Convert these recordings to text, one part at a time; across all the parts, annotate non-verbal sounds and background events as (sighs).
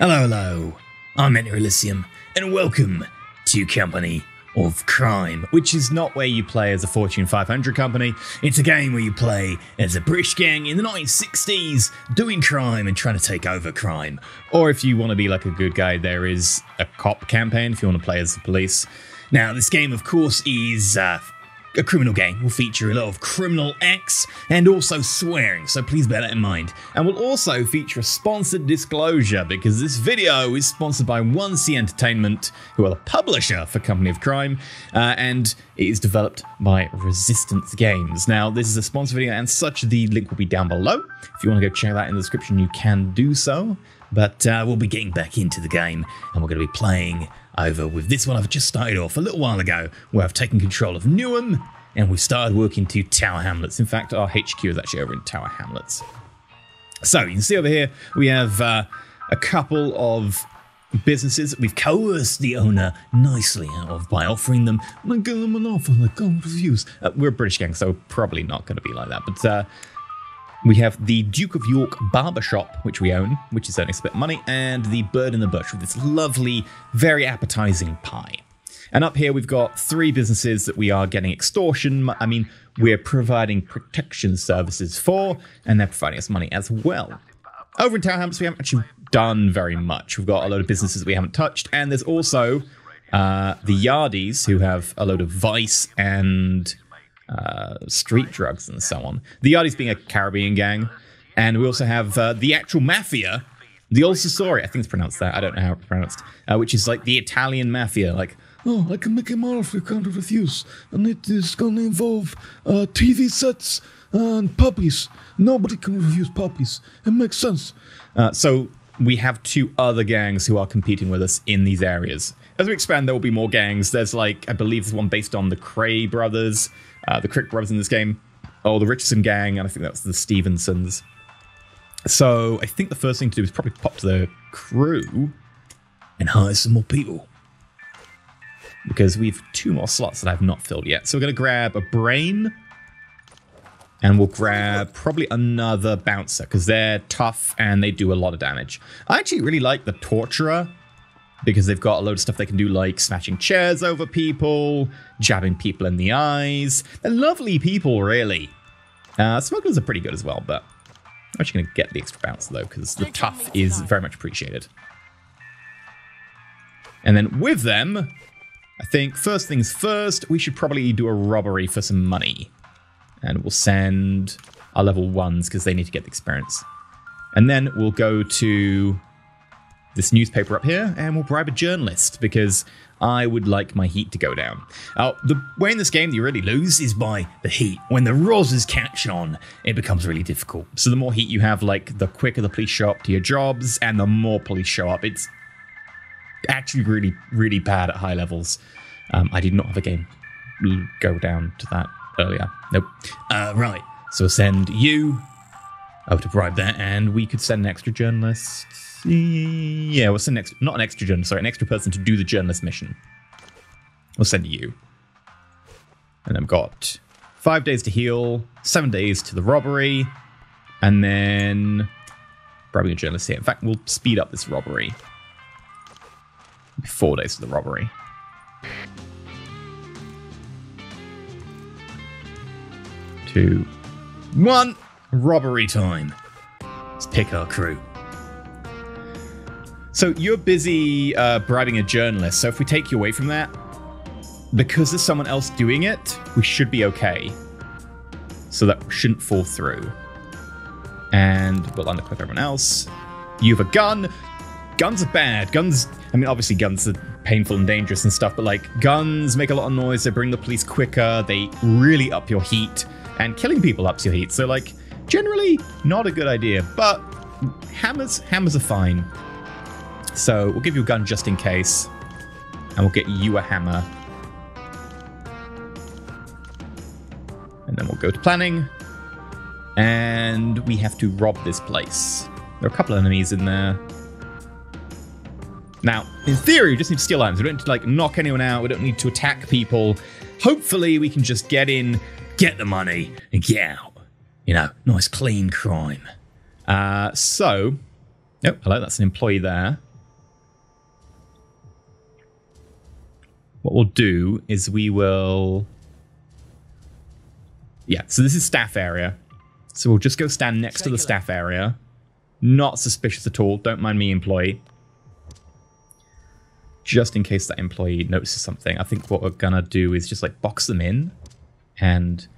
Hello, hello. I'm Enter Elysium, and welcome to Company of Crime, which is not where you play as a Fortune 500 company. It's a game where you play as a British gang in the 1960s doing crime and trying to take over crime. Or if you want to be like a good guy, there is a cop campaign if you want to play as the police. Now, this game, of course, is uh, a criminal game will feature a lot of criminal acts and also swearing, so please bear that in mind. And will also feature a sponsored disclosure because this video is sponsored by 1C Entertainment, who are the publisher for Company of Crime, uh, and it is developed by Resistance Games. Now, this is a sponsored video, and such the link will be down below. If you want to go check that in the description, you can do so. But uh, we'll be getting back into the game, and we're going to be playing over with this one I've just started off a little while ago, where I've taken control of Newham and we've started working to Tower Hamlets. In fact, our HQ is actually over in Tower Hamlets. So you can see over here we have uh, a couple of businesses we've coerced the owner nicely out of by offering them them an offer they can't refuse. Uh, we're a British gang, so probably not going to be like that. But uh, we have the Duke of York Barbershop, which we own, which is bit of money, and the Bird in the Bush with this lovely, very appetizing pie. And up here, we've got three businesses that we are getting extortion. I mean, we're providing protection services for, and they're providing us money as well. Over in Tower Hamlets, we haven't actually done very much. We've got a load of businesses that we haven't touched, and there's also uh, the Yardies, who have a load of vice and uh, street drugs and so on. The Yardies being a Caribbean gang, and we also have uh, the actual mafia, the Olsasori, I think it's pronounced that. I don't know how it's pronounced, uh, which is like the Italian mafia, like Oh, I can make him offer, you can't refuse. And it is going to involve uh, TV sets and puppies. Nobody can refuse puppies. It makes sense. Uh, so we have two other gangs who are competing with us in these areas. As we expand, there will be more gangs. There's like, I believe there's one based on the Kray brothers, uh, the Crick brothers in this game. Oh, the Richardson gang, and I think that's the Stevensons. So I think the first thing to do is probably pop to the crew and hire some more people because we've two more slots that I've not filled yet. So we're going to grab a brain and we'll grab probably another bouncer because they're tough and they do a lot of damage. I actually really like the torturer because they've got a load of stuff they can do like smashing chairs over people, jabbing people in the eyes. They're lovely people, really. Uh, smugglers are pretty good as well, but I'm actually going to get the extra bounce though because the tough is very much appreciated. And then with them, I think first things first, we should probably do a robbery for some money. And we'll send our level ones because they need to get the experience. And then we'll go to this newspaper up here and we'll bribe a journalist because I would like my heat to go down. Now, the way in this game that you really lose is by the heat. When the rozzers catch on, it becomes really difficult. So the more heat you have, like the quicker the police show up to your jobs and the more police show up. It's actually really, really bad at high levels. Um, I did not have a game go down to that earlier. Nope. Uh, right. So send you over to bribe that, and we could send an extra journalist. Yeah, we'll send next, not an extra journalist, sorry, an extra person to do the journalist mission. We'll send you. And I've got five days to heal, seven days to the robbery, and then bribing a journalist here. In fact, we'll speed up this robbery four days of the robbery. Two, one, robbery time. Let's pick our crew. So you're busy uh, bribing a journalist. So if we take you away from that, because there's someone else doing it, we should be okay. So that shouldn't fall through. And we'll underclick everyone else. You have a gun. Guns are bad. Guns I mean, obviously guns are painful and dangerous and stuff, but like guns make a lot of noise. They bring the police quicker. They really up your heat, and killing people ups your heat. So like, generally not a good idea. But hammers, hammers are fine. So we'll give you a gun just in case, and we'll get you a hammer. And then we'll go to planning, and we have to rob this place. There are a couple of enemies in there. Now, in theory, we just need to steal items. We don't need to like knock anyone out. We don't need to attack people. Hopefully, we can just get in, get the money, and get out. You know, nice clean crime. Uh, so, oh, hello, that's an employee there. What we'll do is we will. Yeah, so this is staff area. So we'll just go stand next to the staff area. Not suspicious at all. Don't mind me, employee. Just in case that employee notices something. I think what we're gonna do is just like box them in and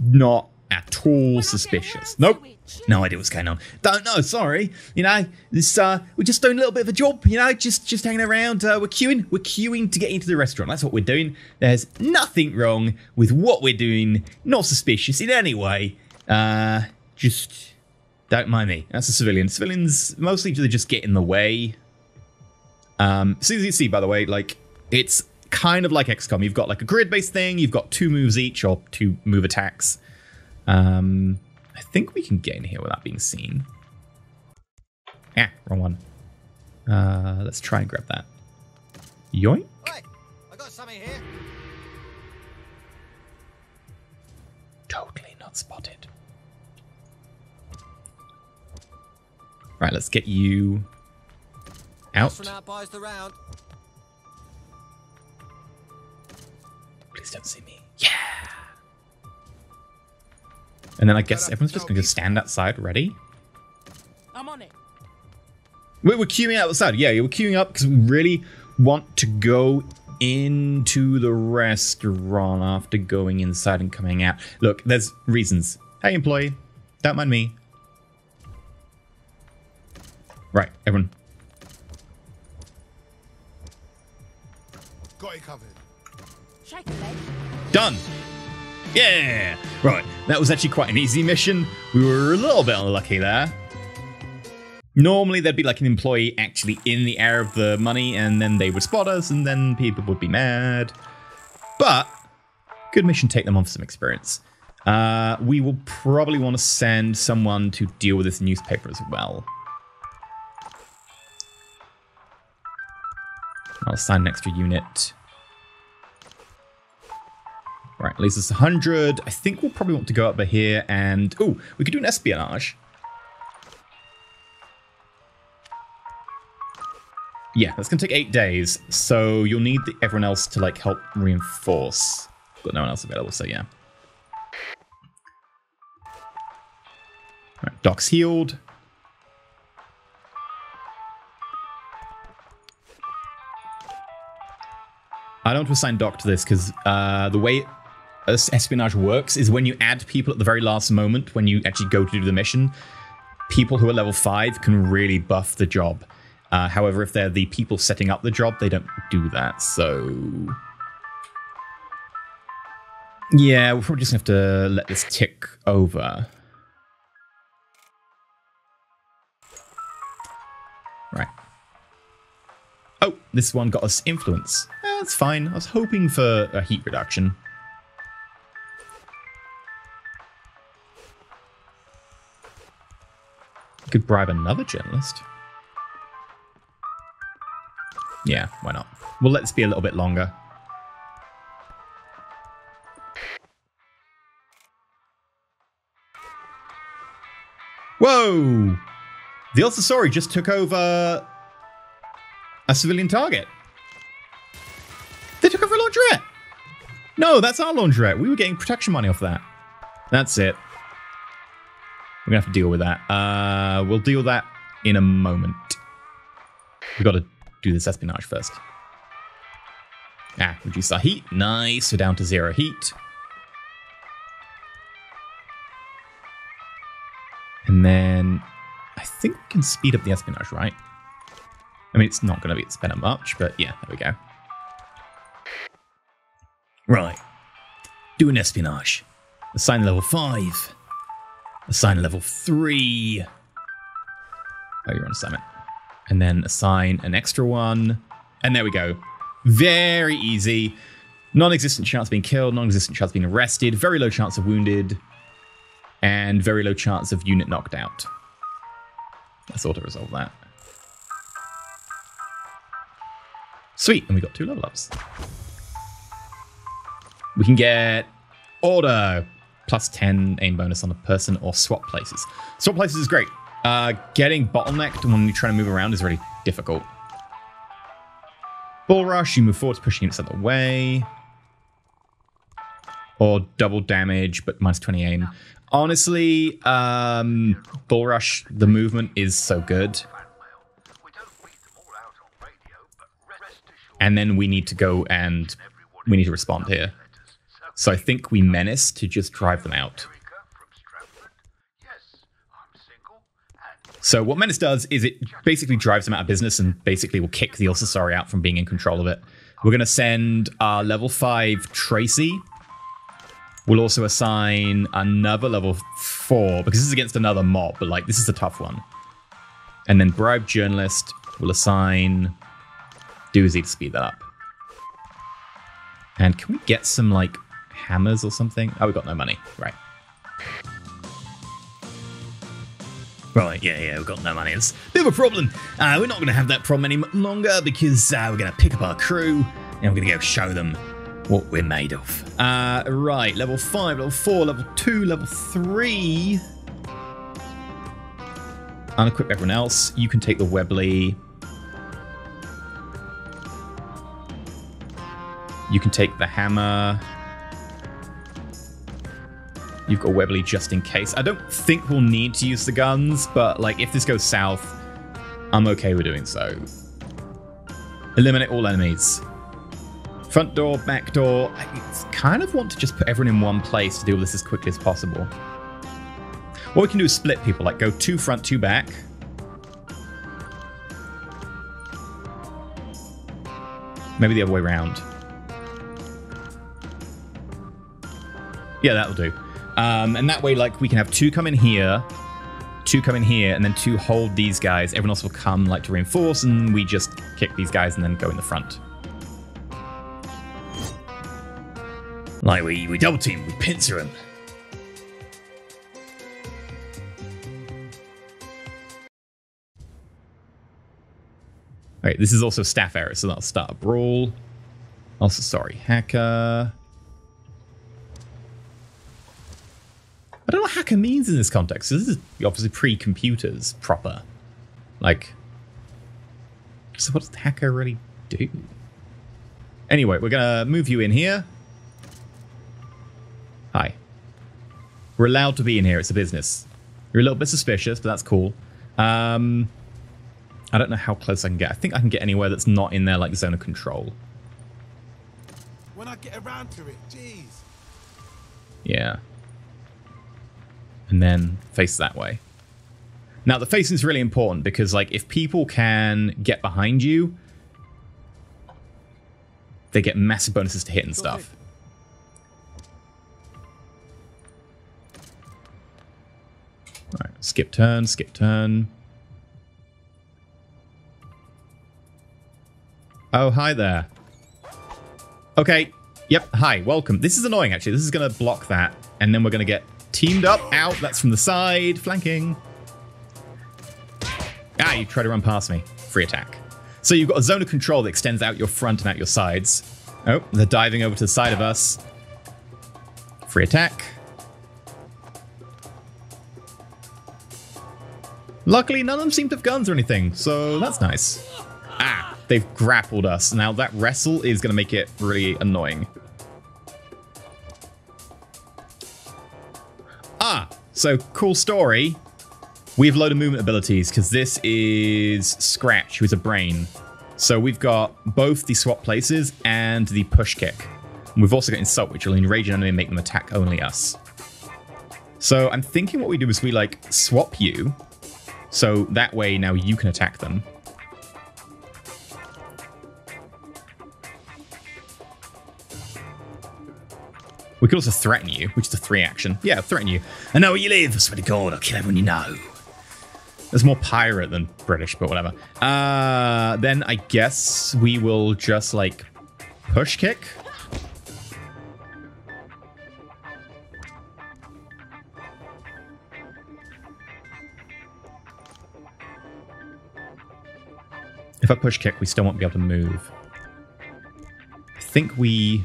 not at all suspicious. Nope. No idea what's going on. Don't know. Sorry. You know, this uh, we're just doing a little bit of a job. You know, just just hanging around. Uh, we're queuing. We're queuing to get into the restaurant. That's what we're doing. There's nothing wrong with what we're doing. Not suspicious in any way. Uh, just don't mind me. That's a civilian. Civilians mostly they just get in the way. Um, so as you see, by the way, like it's kind of like XCOM. You've got like a grid-based thing. You've got two moves each or two move attacks. Um, I think we can get in here without being seen. Yeah, wrong one. Uh, let's try and grab that. Yoink. Hey, I got something here. Totally not spotted. Right, let's get you out. Astronaut buys the round. Please don't see me. Yeah. And then I guess everyone's just gonna go stand outside, ready. I'm on it. We're, we're queuing outside. Yeah, we're queuing up because we really want to go into the restaurant after going inside and coming out. Look, there's reasons. Hey, employee, don't mind me. Right, everyone. Got it covered. Shake a. Done. Yeah. Right. That was actually quite an easy mission. We were a little bit unlucky there. Normally there'd be like an employee actually in the air of the money and then they would spot us and then people would be mad. But good mission, take them on for some experience. Uh, we will probably want to send someone to deal with this newspaper as well. I'll assign an extra unit. Right, us 100. I think we'll probably want to go over here and... Oh, we could do an espionage. Yeah, that's going to take eight days. So you'll need the, everyone else to like help reinforce. Got no one else available, so yeah. Right, Doc's healed. I don't want to assign Doc to this because uh, the way espionage works is when you add people at the very last moment, when you actually go to do the mission, people who are level 5 can really buff the job. Uh, however, if they're the people setting up the job, they don't do that, so... Yeah, we're probably just to have to let this tick over. Right. Oh, this one got us influence. That's fine. I was hoping for a heat reduction. Could bribe another journalist. Yeah, why not? We'll let this be a little bit longer. Whoa! The Alsasauri just took over a civilian target. They took over a laundrette. No, that's our laundrette. We were getting protection money off that. That's it. We're gonna have to deal with that. Uh, we'll deal with that in a moment. We've got to do this espionage first. Ah, reduce our heat. Nice. We're down to zero heat. And then I think we can speed up the espionage, right? I mean, it's not going to be spent much, but yeah, there we go. Right. Do an espionage. Assign level 5. Assign level 3. Oh, you're on assignment. And then assign an extra one. And there we go. Very easy. Non-existent chance of being killed, non-existent chance of being arrested, very low chance of wounded, and very low chance of unit knocked out. Let's auto-resolve that. Sweet, and we got two level ups. We can get order plus 10 aim bonus on a person or swap places. Swap places is great. Uh, getting bottlenecked when you try to move around is really difficult. Bull Rush, you move forwards, pushing it the way. Or double damage, but minus 20 aim. Honestly, um, Bull Rush, the movement is so good. And then we need to go and we need to respond here. So I think we menace to just drive them out. So what Menace does is it basically drives them out of business and basically will kick the Ursasauri out from being in control of it. We're going to send our level 5 Tracy. We'll also assign another level 4, because this is against another mob, but like this is a tough one. And then Bribe Journalist will assign Doozy to speed that up. And can we get some like hammers or something? Oh, we got no money. Right. Right, yeah, yeah, we've got no money. It's a bit of a problem. Uh, we're not going to have that problem any longer because uh, we're going to pick up our crew and we're going to go show them what we're made of. Uh, right, level 5, level 4, level 2, level 3. Unequip everyone else. You can take the Webley. You can take the hammer. You've got Webley just in case. I don't think we'll need to use the guns, but like if this goes south, I'm okay with doing so. Eliminate all enemies. Front door, back door. I kind of want to just put everyone in one place to deal with this as quickly as possible. What we can do is split people, like go two front, two back. Maybe the other way around. Yeah, that'll do. Um, and that way, like, we can have two come in here, two come in here, and then two hold these guys. Everyone else will come, like, to reinforce, and we just kick these guys and then go in the front. Like, we, we double team, we pincer them. Alright, this is also staff error, so that'll start a brawl. Also, sorry, hacker. Don't know what hacker means in this context. This is obviously pre-computers proper. Like, so what does hacker really do? Anyway, we're gonna move you in here. Hi. We're allowed to be in here. It's a business. You're a little bit suspicious, but that's cool. Um, I don't know how close I can get. I think I can get anywhere that's not in their like zone of control. When I get around to it, jeez. Yeah. And then face that way. Now the facing is really important because like if people can get behind you, they get massive bonuses to hit and stuff. Alright, skip turn, skip turn. Oh, hi there. Okay, yep, hi, welcome. This is annoying, actually. This is going to block that, and then we're going to get teamed up. Out, that's from the side, flanking. Ah, you try to run past me. Free attack. So you've got a zone of control that extends out your front and out your sides. Oh, they're diving over to the side of us. Free attack. Luckily, none of them seem to have guns or anything, so that's nice. Ah, they've grappled us. Now that wrestle is going to make it really annoying. So cool story. We have a load of movement abilities because this is Scratch, who's a brain. So we've got both the swap places and the push kick. And we've also got Insult, which will enrage an enemy and make them attack only us. So I'm thinking what we do is we like swap you. So that way now you can attack them. We could also threaten you, which is a three action. Yeah, threaten you. I know where you live. I swear to God, I'll kill everyone you know. There's more pirate than British, but whatever. Uh, then I guess we will just like push kick. If I push kick, we still won't be able to move. I think we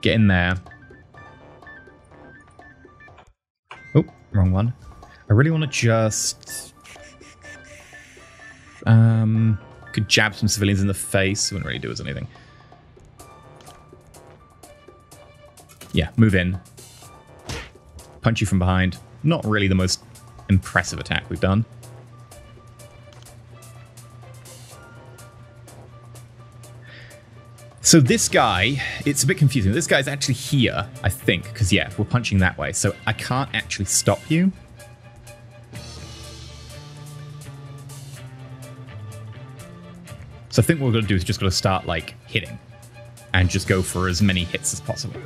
get in there. Oh, wrong one. I really want to just... Um, could jab some civilians in the face. Wouldn't really do us anything. Yeah, move in. Punch you from behind. Not really the most impressive attack we've done. So this guy, it's a bit confusing. This guy's actually here, I think, because yeah, we're punching that way. So I can't actually stop you. So I think what we're going to do is just going to start like hitting and just go for as many hits as possible.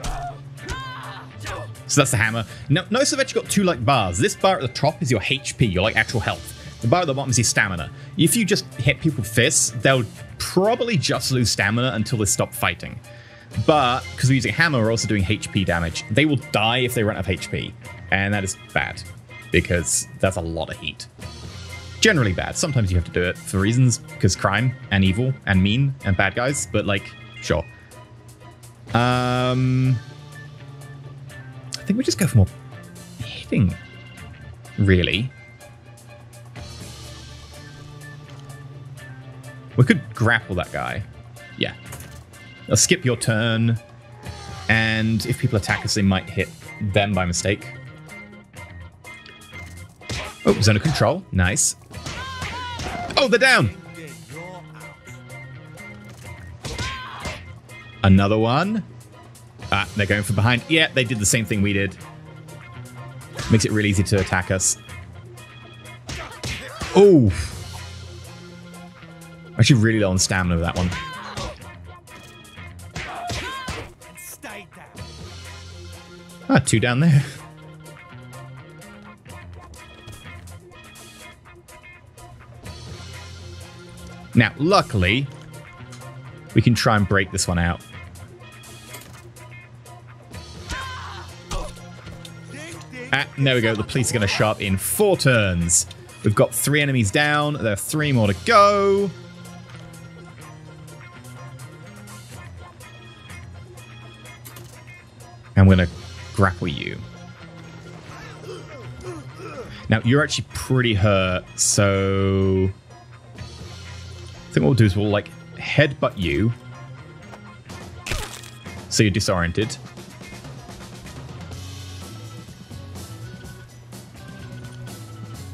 So that's the hammer. Now, notice I've actually got two like bars. This bar at the top is your HP, your like actual health. The bar at the bottom is your stamina. If you just hit people with fists, they'll probably just lose stamina until they stop fighting. But because we're using hammer, we're also doing HP damage. They will die if they run out of HP. And that is bad because that's a lot of heat. Generally bad. Sometimes you have to do it for reasons because crime and evil and mean and bad guys, but like, sure. Um, I think we just go for more hitting, really. We could grapple that guy. Yeah. I'll skip your turn. And if people attack us, they might hit them by mistake. Oh, zone of control. Nice. Oh, they're down. Another one. Ah, they're going from behind. Yeah, they did the same thing we did. Makes it really easy to attack us. Oh. Actually, really low on stamina with that one. Ah, two down there. Now, luckily, we can try and break this one out. Ah, there we go. The police are going to show up in four turns. We've got three enemies down. There are three more to go. Grapple you. Now, you're actually pretty hurt, so... I think what we'll do is we'll, like, headbutt you. So you're disoriented.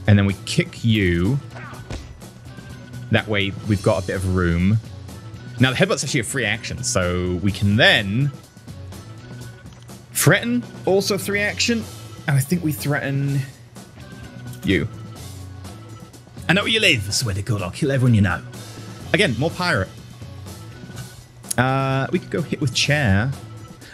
And then we kick you. That way, we've got a bit of room. Now, the headbutt's actually a free action, so we can then threaten, also three action, and I think we threaten you. I know where you live. I swear to God, I'll kill everyone you know. Again, more pirate. Uh, we could go hit with chair.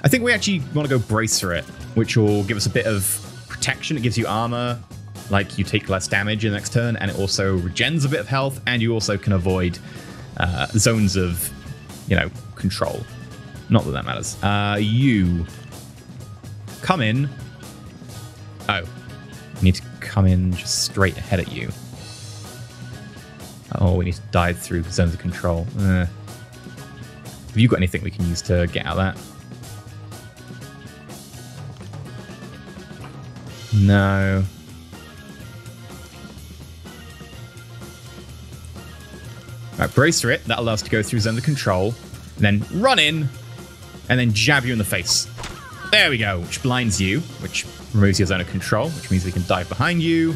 I think we actually want to go bracelet, which will give us a bit of protection. It gives you armor, like you take less damage in the next turn, and it also regens a bit of health, and you also can avoid uh, zones of, you know, control. Not that that matters. Uh, you come in. Oh, we need to come in just straight ahead at you. Oh, we need to dive through zones of control. Eh. Have you got anything we can use to get out of that? No. Alright, bracelet. That allows us to go through zone of control. And then run in. And then jab you in the face. There we go, which blinds you, which removes your zone of control, which means we can dive behind you.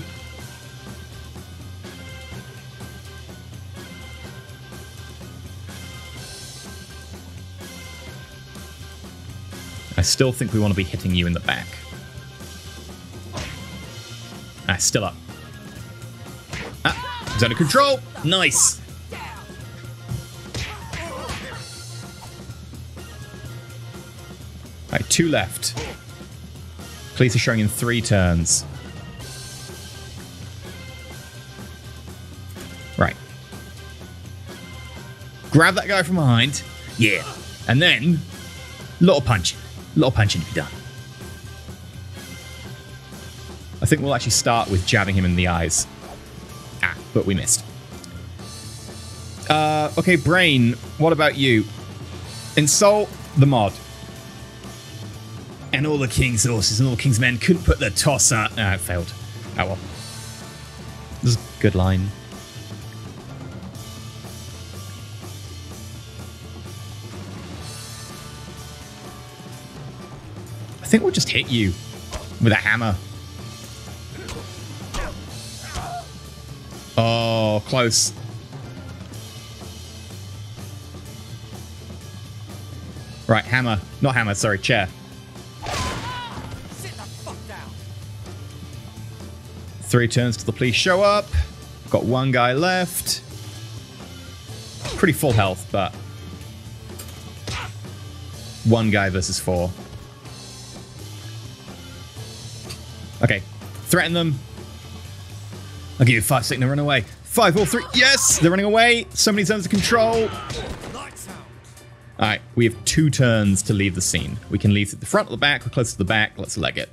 I still think we want to be hitting you in the back. Ah, still up. Ah, zone of control. Nice. Two left. Police are showing in three turns. Right. Grab that guy from behind. Yeah. And then, little punch. Little punching to be done. I think we'll actually start with jabbing him in the eyes. Ah, but we missed. Uh, okay, Brain, what about you? Insult the mod and all the king's horses and all the king's men couldn't put the toss Ah, No, it failed. Oh well. This is a good line. I think we'll just hit you with a hammer. Oh, close. Right, hammer. Not hammer, sorry, chair. Three turns till the police show up. Got one guy left. Pretty full health, but one guy versus four. Okay, threaten them. I'll give you five second to run away. Five, four, three. Yes, they're running away. So many zones of control. All right, we have two turns to leave the scene. We can leave at the front or the back. We're close to the back. Let's leg it.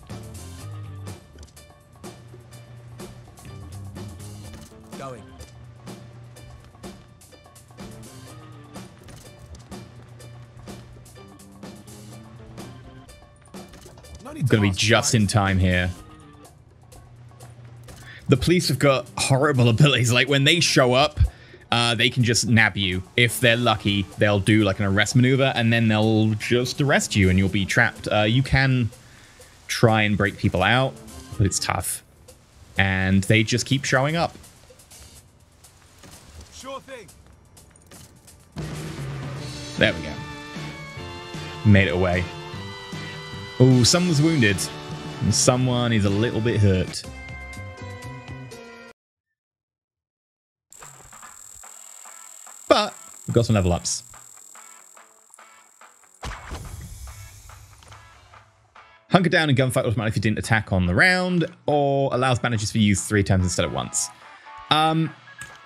To Gonna be just in time here. The police have got horrible (laughs) abilities. Like when they show up, uh, they can just nab you. If they're lucky, they'll do like an arrest maneuver, and then they'll just arrest you, and you'll be trapped. Uh, you can try and break people out, but it's tough, and they just keep showing up. Sure thing. There we go. Made it away. Oh, someone's wounded. And someone is a little bit hurt. But we've got some level ups. Hunker down and gunfight automatically if you didn't attack on the round, or allows bandages to be used three times instead of once. Um,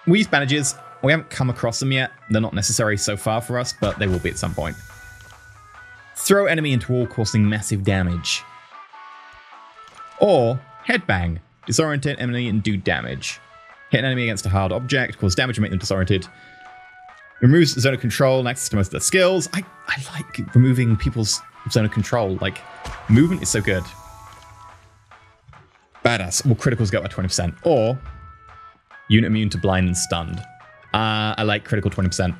we use bandages. We haven't come across them yet. They're not necessary so far for us, but they will be at some point. Throw enemy into wall, causing massive damage. Or headbang. Disorient enemy and do damage. Hit an enemy against a hard object, cause damage and make them disoriented. Removes zone of control and access to most of their skills. I, I like removing people's zone of control. Like, movement is so good. Badass. Well, criticals go up by 20%. Or unit immune to blind and stunned. Uh, I like critical 20%.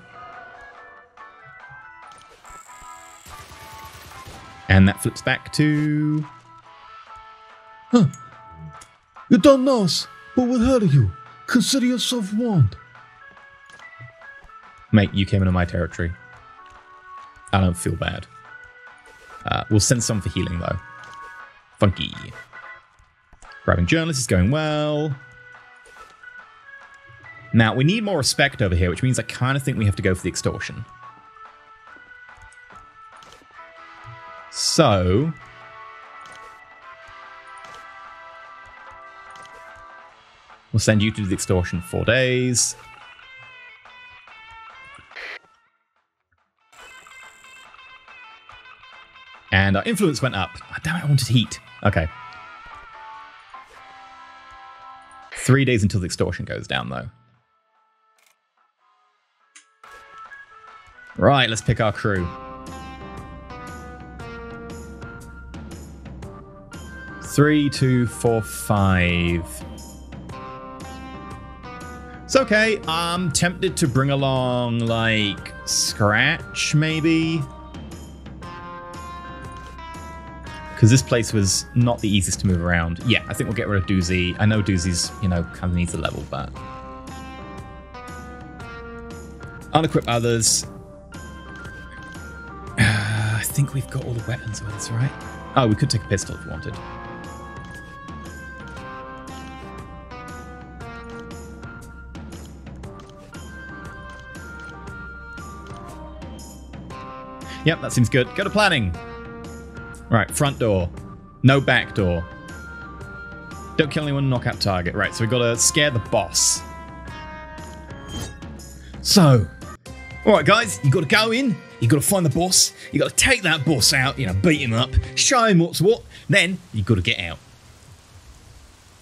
And that flips back to. Huh. You don't know us, but we'll hurt you. Consider yourself warned. Mate, you came into my territory. I don't feel bad. Uh, we'll send some for healing, though. Funky. Grabbing journalist is going well. Now, we need more respect over here, which means I kind of think we have to go for the extortion. So. We'll send you to the extortion four days. And our influence went up. Oh, damn it, I wanted heat. Okay. Three days until the extortion goes down, though. Right, let's pick our crew. Three, two, four, five. It's okay. I'm tempted to bring along, like, Scratch, maybe? Because this place was not the easiest to move around. Yeah, I think we'll get rid of Doozy. I know Doozy's, you know, kind of needs a level, but... Unequip others. (sighs) I think we've got all the weapons with us, right? Oh, we could take a pistol if we wanted. Yep, that seems good. Go to planning. Right, front door. No back door. Don't kill anyone, knock out target. Right, so we've got to scare the boss. So, alright guys, you got to go in, you got to find the boss, you got to take that boss out, you know, beat him up, show him what's what, then you got to get out.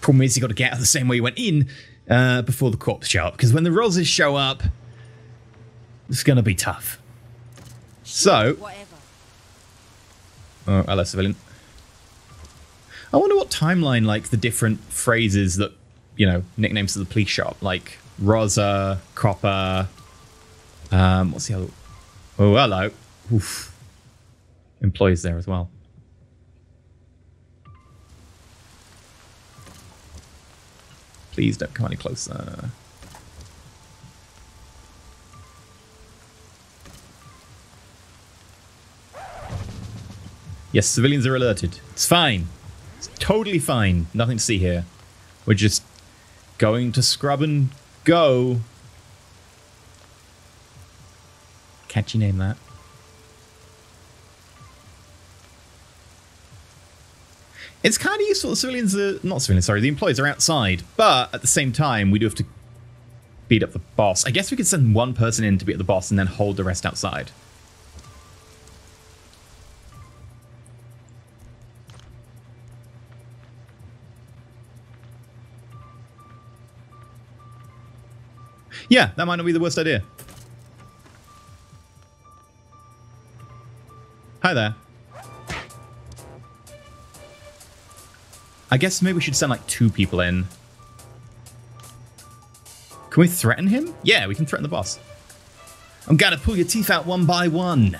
Problem is, you got to get out the same way you went in uh, before the cops show up, because when the Rozzers show up, it's going to be tough. So. Oh, hello, civilian. I wonder what timeline, like, the different phrases that, you know, nicknames of the police shop, like Rosa, Copper, um, what's the other? Oh, hello. Oof. Employees there as well. Please don't come any closer. Yes, civilians are alerted. It's fine. It's totally fine. Nothing to see here. We're just going to scrub and go. Catchy name that. It's kind of useful. The civilians are not civilians. Sorry, the employees are outside, but at the same time, we do have to beat up the boss. I guess we could send one person in to beat up the boss and then hold the rest outside. Yeah, that might not be the worst idea. Hi there. I guess maybe we should send like two people in. Can we threaten him? Yeah, we can threaten the boss. I'm gonna pull your teeth out one by one.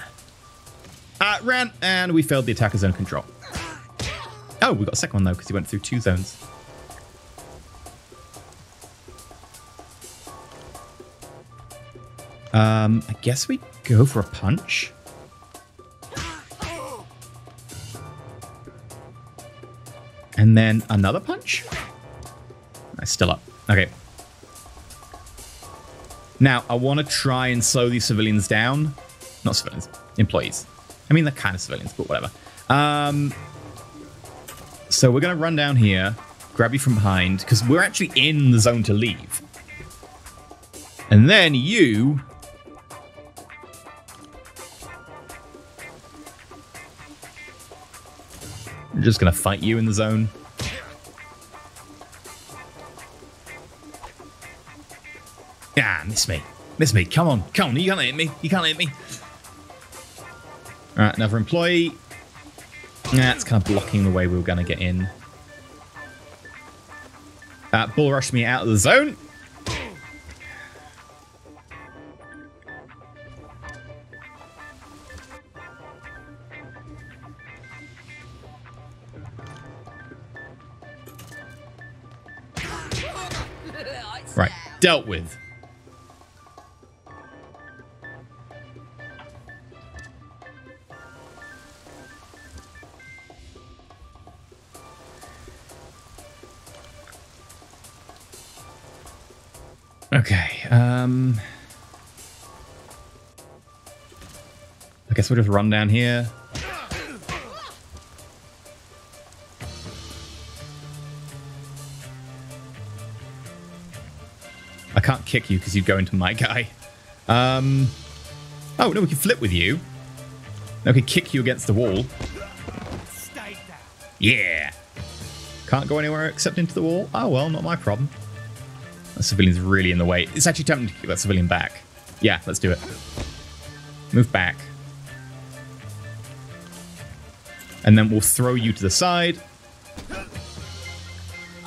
Uh, ran, and we failed the attacker zone control. Oh, we got a second one though, because he went through two zones. Um, I guess we go for a punch. And then another punch? Nice, still up. Okay. Now, I want to try and slow these civilians down. Not civilians, employees. I mean, they're kind of civilians, but whatever. Um, so we're going to run down here, grab you from behind, because we're actually in the zone to leave. And then you I'm just gonna fight you in the zone. Ah, miss me. Miss me. Come on. Come on. You can't hit me. You can't hit me. Alright, another employee. That's kind of blocking the way we were going to get in. Uh, bull rush me out of the zone. Dealt with. Okay, um... I guess we'll just run down here. Kick you because you'd go into my guy. Um, oh, no, we can flip with you. No, we can kick you against the wall. Yeah. Can't go anywhere except into the wall? Oh, well, not my problem. That civilian's really in the way. It's actually tempting to kick that civilian back. Yeah, let's do it. Move back. And then we'll throw you to the side.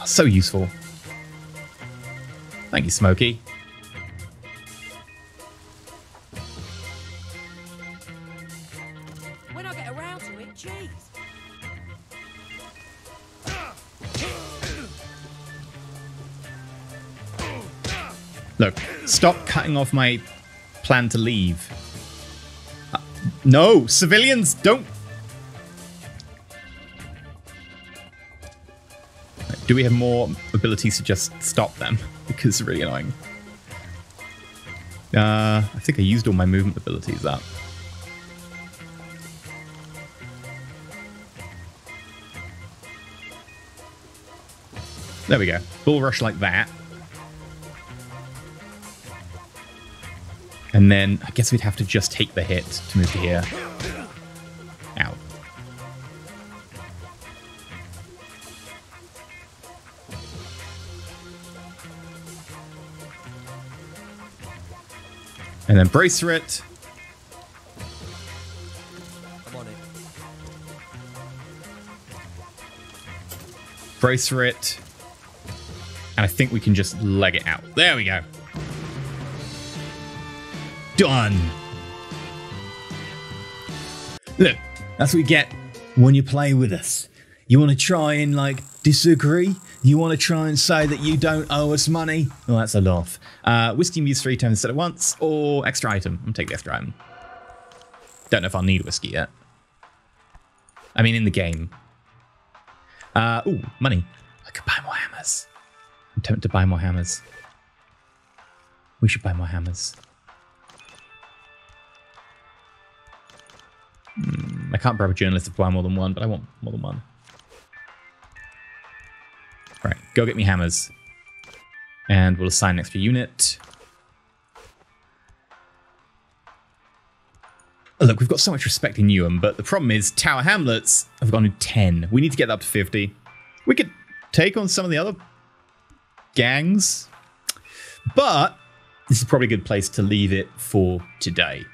So useful. Thank you, Smokey. Stop cutting off my plan to leave. Uh, no, civilians, don't. Do we have more abilities to just stop them? (laughs) Because it's really annoying. Uh, I think I used all my movement abilities up. There we go. Bull rush like that. And then I guess we'd have to just take the hit to move here. Ow. And then brace for it. I'm it. Brace for it. And I think we can just leg it out. There we go. Done. Look, that's what you get when you play with us. You want to try and like disagree? You want to try and say that you don't owe us money? Well, that's a laugh. Uh, whiskey used three times instead of once, or extra item. I'm gonna the extra item. Don't know if I'll need whiskey yet. I mean, in the game. Uh, ooh, money. I could buy more hammers. I'm tempted to buy more hammers. We should buy more hammers. Hmm, I can't bribe a journalist to buy more than one, but I want more than one. Right, go get me hammers. And we'll assign an extra unit. Look, we've got so much respect in Newham, but the problem is Tower Hamlets have gone to 10. We need to get that up to 50. We could take on some of the other gangs, but this is probably a good place to leave it for today.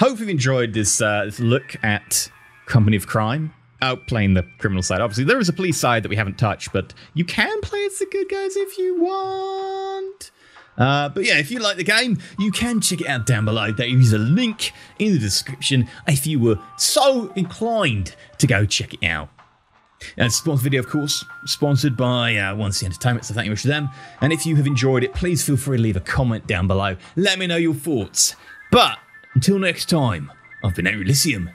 Hope you've enjoyed this, uh, this look at Company of Crime, outplaying the criminal side. Obviously, there is a police side that we haven't touched, but you can play as the good guys if you want. Uh, but yeah, if you like the game, you can check it out down below. There is a link in the description if you were so inclined to go check it out. And sponsored video, of course, sponsored by uh, One C Entertainment, so thank you much to them. And if you have enjoyed it, please feel free to leave a comment down below. Let me know your thoughts. But until next time, I've been Enter Elysium.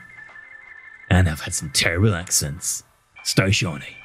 and I've had some terrible accents. Stay shiny.